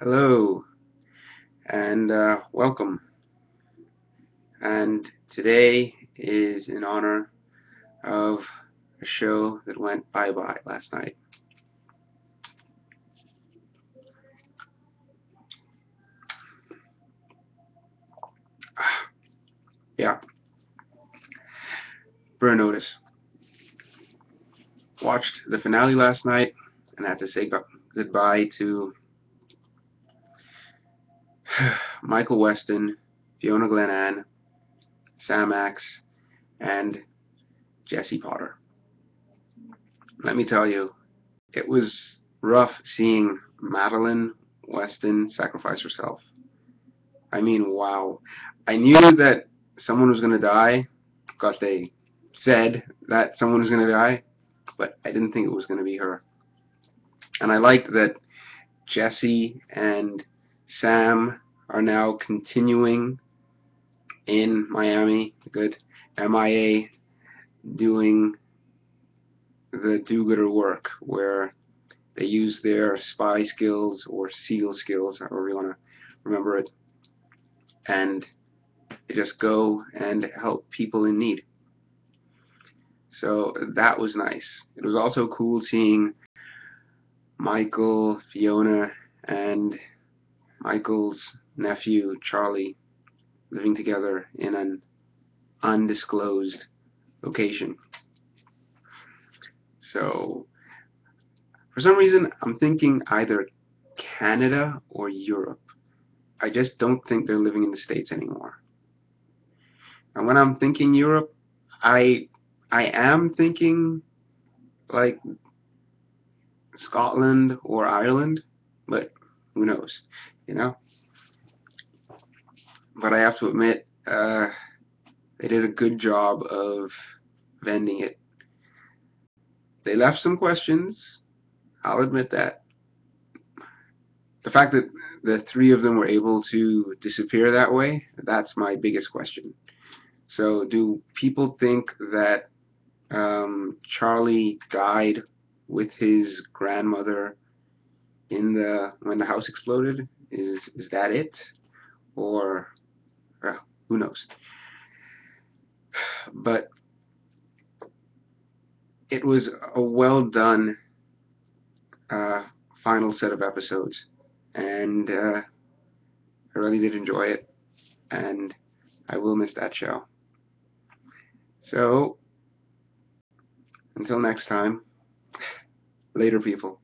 Hello and uh, welcome. And today is in honor of a show that went bye bye last night. yeah. Burn Notice. Watched the finale last night and had to say goodbye to Michael Westen, Fiona Glenanne, Sam Axe, and Jesse Porter. Let me tell you, it was rough seeing Madeline Westen sacrifice herself. I mean, wow. I knew that someone was going to die because they said that someone was going to die, but I didn't think it was going to be her. And I liked that Jesse and Sam are now continuing in Miami, good MIA, doing the do-gooder work where they use their spy skills or SEAL skills, however you want to remember it, and they just go and help people in need. So that was nice. It was also cool seeing Michael, Fiona, and Michael's nephew, Charlie, living together in an undisclosed location. So, for some reason, I'm thinking either Canada or Europe. I just don't think they're living in the States anymore. And when I'm thinking Europe, I I am thinking like Scotland or Ireland, but who knows, you know? But I have to admit, uh, they did a good job of vending it. They left some questions, I'll admit that. The fact that the three of them were able to disappear that way, that's my biggest question. So do people think that um, Charlie died with his grandmother in the when the house exploded? Is is that it, or uh, who knows? But it was a well done uh, final set of episodes, and uh, I really did enjoy it, and I will miss that show. So, until next time, later, people.